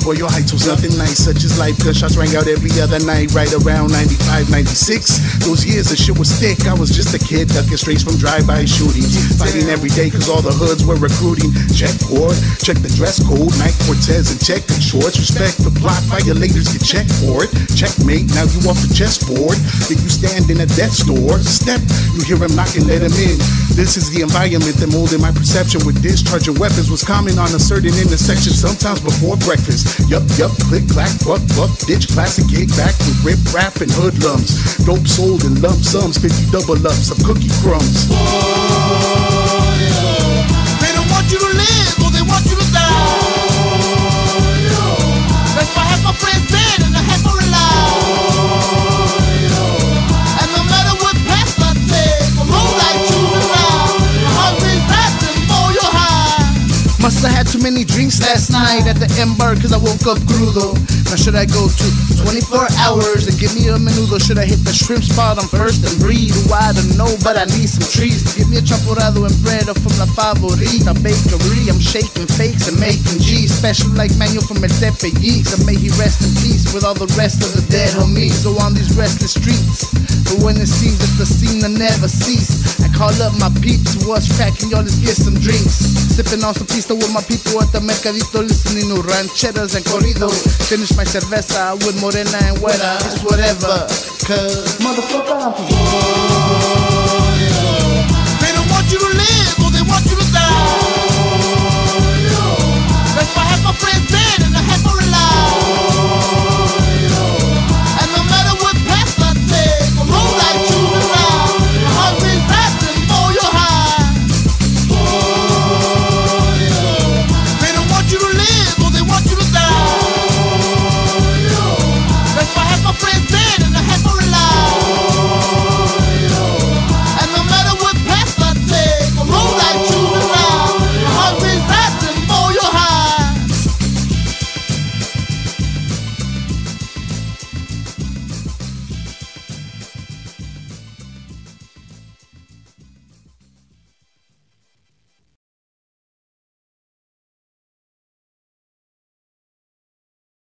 Boyle Heights was nothing nice, such as life. Gunshots rang out every other night, right around 95, 96. Those years the shit was thick. I was just a kid, ducking straight from drive-by shootings. Fighting every day cause all the hoods were recruiting. Check board, check the dress code, Nike Cortez and check the shorts. Respect the block, violators get checked for it. Checkmate, now you off the chessboard. If you stand in a death store, step, you hear him knocking, let him in. This is the environment that molded my perception with discharging weapons was common on a certain intersection, sometimes before breakfast. Yup, yup, click, clack, buck, buck, ditch, classic, kick back with rip, rap, and hoodlums. Dope sold in lump sums, 50 double ups of cookie crumbs. They many drinks last night at the Ember cause I woke up crudo. Now should I go to 24 hours and give me a menudo? Should I hit the shrimp spot on first and breed? Who I don't know, but I need some trees. Give me a champurrado and bread from La Favorita Bakery. I'm shaking fakes and making G's. Special like Manuel from El Tepeyac. So may he rest in peace with all the rest of the dead homies. So on these restless streets. But when it seems that the scene will never cease, I call up my peeps. What's cracking? Y'all, let's get some drinks. Sipping on some pista with my people at the Mercadito, listening to rancheras and corridos. Finish my cerveza with morena and güera. It's whatever. Cause motherfucker, I'm